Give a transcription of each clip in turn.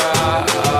Right.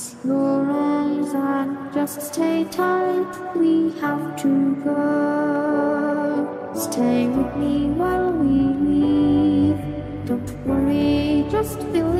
arms. Your arms and just stay tight. We have to go. Stay with me while we leave. Don't worry, just believe.